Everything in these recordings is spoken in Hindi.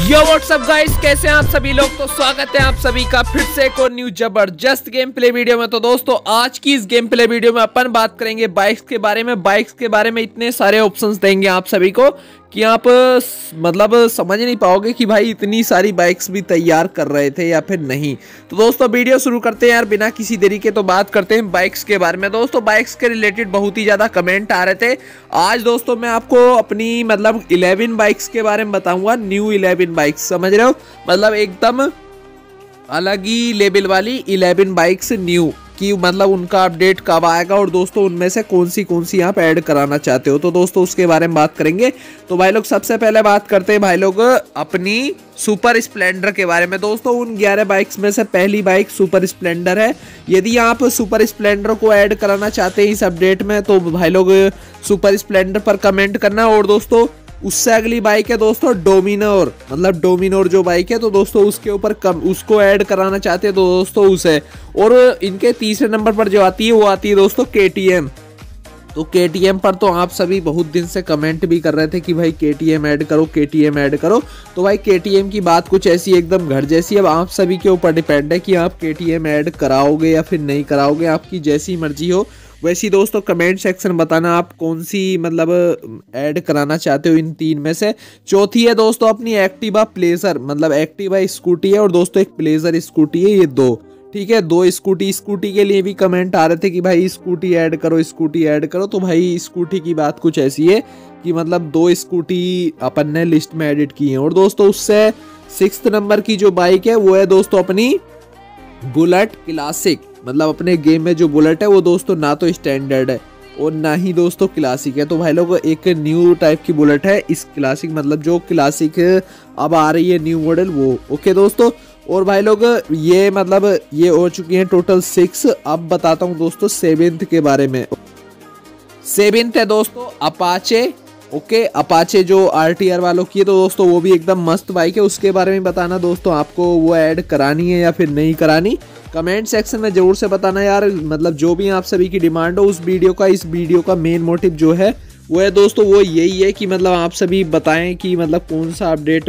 यो व्हाट्सअप गाइस कैसे हैं आप सभी लोग? तो स्वागत है आप सभी का फिर से एक और न्यू ज़बरदस्त गेम प्ले वीडियो में। तो दोस्तों, आज की इस गेम प्ले वीडियो में अपन बात करेंगे बाइक्स के बारे में। बाइक्स के बारे में इतने सारे ऑप्शंस देंगे आप सभी को। कि आप मतलब समझ नहीं पाओगे कि भाई इतनी सारी बाइक्स भी तैयार कर रहे थे या फिर नहीं। तो दोस्तों, वीडियो शुरू करते हैं यार बिना किसी देरी के। तो बात करते हैं बाइक्स के बारे में। दोस्तों बाइक्स के रिलेटेड बहुत ही ज़्यादा कमेंट आ रहे थे। आज दोस्तों, मैं आपको अपनी मतलब इलेवन बाइक्स के बारे में बताऊँगा। न्यू इलेवन बाइक्स समझ रहे हो? मतलब एकदम अलग ही लेवल वाली इलेवन बाइक्स न्यू कि मतलब उनका अपडेट कब आएगा और दोस्तों उनमें से कौन सी कौन सी आप ऐड कराना चाहते हो? तो दोस्तों उसके बारे में बात करेंगे। तो भाई लोग, सबसे पहले बात करते हैं भाई लोग, अपनी सुपर स्प्लेंडर के बारे में। दोस्तों, उन 11 बाइक्स में से पहली बाइक सुपर स्प्लेंडर है। यदि आप सुपर स्प्लेंडर को ऐड कराना चाहते हैं इस अपडेट में तो भाई लोग सुपर स्प्लेंडर पर कमेंट करना। और दोस्तों उससे अगली बाइक है दोस्तों डोमिनोर। मतलब डोमिनोर जो बाइक है तो दोस्तों उसके ऊपर कम, उसको ऐड कराना चाहते हैं तो दोस्तों उसे। और इनके तीसरे नंबर पर जो आती है, वो आती है दोस्तों केटीएम तो केटीएम पर तो आप सभी बहुत दिन से कमेंट भी कर रहे थे कि भाई के ऐड करो के ऐड करो। तो भाई के की बात कुछ ऐसी एकदम घर जैसी अब आप सभी के ऊपर डिपेंड है कि आप के ऐड कराओगे या फिर नहीं कराओगे। आपकी जैसी मर्ज़ी हो। वैसे ही दोस्तों कमेंट सेक्शन बताना आप कौन सी मतलब ऐड कराना चाहते हो इन तीन में से। चौथी है दोस्तों अपनी एक्टिवा प्लेजर मतलब एक्टिवा स्कूटी है और दोस्तों एक प्लेजर स्कूटी है, ये दो। ठीक है, दो स्कूटी स्कूटी के लिए भी कमेंट आ रहे थे कि भाई स्कूटी ऐड करो स्कूटी ऐड करो तो भाई स्कूटी की बात कुछ ऐसी है कि मतलब दो स्कूटी अपन ने लिस्ट में एडिट की है। और दोस्तों उससे सिक्स नंबर की जो बाइक है, वो है दोस्तों अपनी बुलेट क्लासिक मतलब अपने गेम में जो बुलेट है, वो दोस्तों ना तो स्टैंडर्ड है और ना ही दोस्तों क्लासिक है। तो भाई लोग, एक न्यू टाइप की बुलेट है। इस क्लासिक मतलब जो क्लासिक अब आ रही है न्यू मॉडल वो। ओके दोस्तों? और भाई लोग, ये मतलब ये हो चुकी है टोटल सिक्स अब बताता हूँ दोस्तों सेवेंथ के बारे में। सेवेंथ है दोस्तों अपाचे ओके अपाचे जो आर टी आर वालों की है तो दोस्तों वो भी एकदम मस्त बाइक है। उसके बारे में बताना दोस्तों, आपको वो ऐड करानी है या फिर नहीं करानी। कमेंट सेक्शन में ज़रूर से बताना यार मतलब जो भी आप सभी की डिमांड हो उस वीडियो का, इस वीडियो का मेन मोटिव जो है, वो है दोस्तों, वो यही है कि मतलब आप सभी बताएँ कि मतलब कौन सा अपडेट,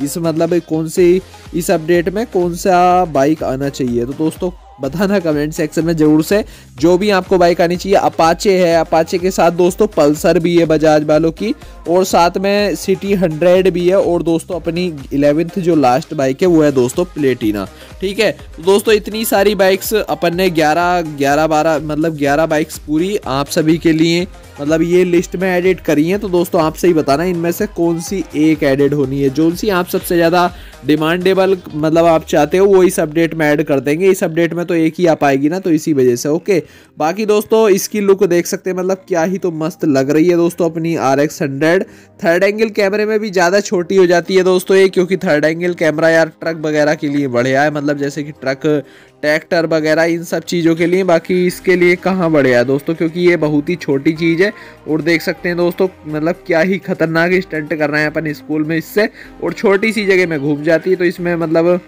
इस मतलब कौन सी, इस अपडेट में कौन सा बाइक आना चाहिए। तो दोस्तों बताना कमेंट सेक्शन में ज़रूर से। जो भी आपको बाइक आनी चाहिए अपाचे है। अपाचे के साथ दोस्तों पल्सर भी है बजाज वालों की। और साथ में सिटी हंड्रेड भी है। और दोस्तों अपनी इलेवेंथ जो लास्ट बाइक है, वो है दोस्तों प्लेटिना ठीक है? तो दोस्तों इतनी सारी बाइक्स अपन ने ग्यारह ग्यारह, बारह मतलब ग्यारह बाइक्स पूरी आप सभी के लिए मतलब ये लिस्ट में एडिट करी है तो दोस्तों आपसे ही बताना इनमें से कौन सी एक एडिट होनी है? जो सी आप सबसे ज़्यादा डिमांडेबल मतलब आप चाहते हो, वो इस अपडेट में ऐड कर देंगे। इस अपडेट में तो एक ही आ पाएगी ना तो इसी वजह से ओके बाकी दोस्तों, इसकी लुक देख सकते हैं मतलब क्या ही तो मस्त लग रही है दोस्तों अपनी R X hundred third angle कैमरे में भी ज़्यादा छोटी हो जाती है दोस्तों ये, क्योंकि थर्ड एंगल कैमरा यार ट्रक वगैरह के लिए बढ़िया है मतलब जैसे कि ट्रक ट्रैक्टर वगैरह इन सब चीज़ों के लिए, बाकी इसके लिए कहाँ बढ़िया है दोस्तों? क्योंकि ये बहुत ही छोटी चीज़ है और देख सकते हैं दोस्तों मतलब क्या ही खतरनाक स्टंट कर रहे हैं अपन स्कूल में इससे। और छोटी सी जगह में घूम जाती है तो इसमें मतलब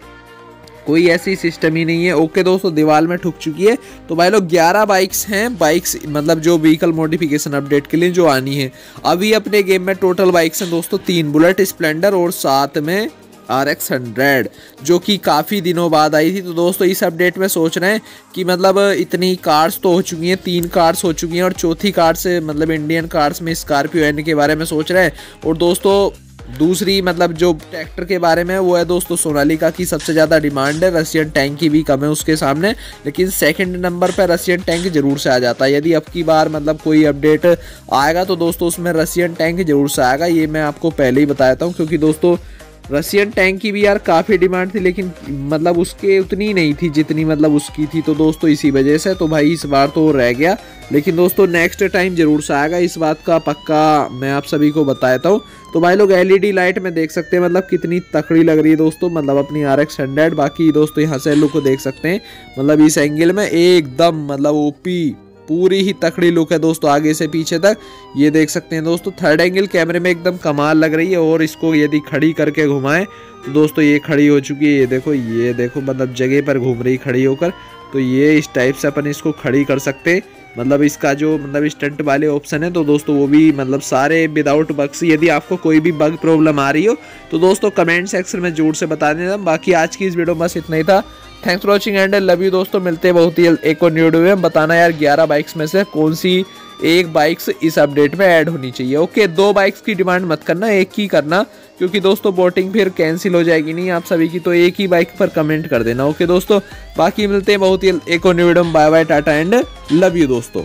कोई ऐसी सिस्टम ही नहीं है। ओके दोस्तों दीवार में ठुक चुकी है। तो भाई लोग 11 बाइक्स हैं। बाइक्स मतलब जो व्हीकल मॉडिफिकेशन अपडेट के लिए जो आनी है। अभी अपने गेम में टोटल बाइक्स हैं दोस्तों, तीन बुलेट स्प्लेंडर और साथ में आर एक्स हंड्रेड जो कि काफ़ी दिनों बाद आई थी। तो दोस्तों, इस अपडेट में सोच रहे हैं कि मतलब इतनी कार्स तो हो चुकी हैं, तीन कार्स हो चुकी हैं और चौथी कार से मतलब इंडियन कार्स में स्कॉर्पियो एन के बारे में सोच रहे हैं। और दोस्तों, दूसरी मतलब जो ट्रैक्टर के बारे में वो है दोस्तों सोनालिका की सबसे ज़्यादा डिमांड है। रशियन टैंक की भी कम है उसके सामने, लेकिन सेकंड नंबर पर रशियन टैंक ज़रूर से आ जाता है। यदि अब की बार मतलब कोई अपडेट आएगा तो दोस्तों उसमें रशियन टैंक ज़रूर से आएगा। ये मैं आपको पहले ही बताया हूँ, क्योंकि दोस्तों रशियन टैंक की भी यार काफ़ी डिमांड थी, लेकिन मतलब उसके उतनी नहीं थी जितनी मतलब उसकी थी। तो दोस्तों, इसी वजह से तो भाई इस बार तो रह गया। लेकिन दोस्तों नेक्स्ट टाइम ज़रूर से आएगा। इस बात का पक्का मैं आप सभी को बताता हूँ। तो भाई लोग एलईडी लाइट में देख सकते हैं मतलब कितनी तकड़ी लग रही है दोस्तों। मतलब अपनी आर एक्स बाकी दोस्तों यहाँ से लुक देख सकते हैं। मतलब इस एंगल में एकदम मतलब ओपी पूरी ही तकड़ी लुक है दोस्तों, आगे से पीछे तक। ये देख सकते हैं दोस्तों थर्ड एंगल कैमरे में एकदम कमाल लग रही है और इसको यदि खड़ी करके घुमाएँ तो दोस्तों ये खड़ी हो चुकी है। ये देखो ये देखो मतलब जगह पर घूम रही खड़ी होकर। तो ये इस टाइप से अपन इसको खड़ी कर सकते हैं। मतलब इसका जो मतलब स्टंट वाले ऑप्शन है तो दोस्तों वो भी मतलब सारे विदाउट बग्स यदि आपको कोई भी बग प्रॉब्लम आ रही हो तो दोस्तों कमेंट सेक्शन में ज़ोर से बता देना। बाकी आज की इस वीडियो में बस इतना ही था। Thanks for watching and love you दोस्तों, मिलते हैं बहुत ही एक और न्यू वीडियो में। बताना यार, ग्यारह बाइक्स में से कौन सी एक बाइक्स इस अपडेट में ऐड होनी चाहिए। ओके दो बाइक्स की डिमांड मत करना, एक ही करना, क्योंकि दोस्तों बोटिंग फिर कैंसिल हो जाएगी नहीं, आप सभी की तो एक ही बाइक पर कमेंट कर देना। ओके दोस्तों, बाकी मिलते हैं बहुत ही एक और न्यू वीडियो में। Bye bye Tata and love you दोस्तों।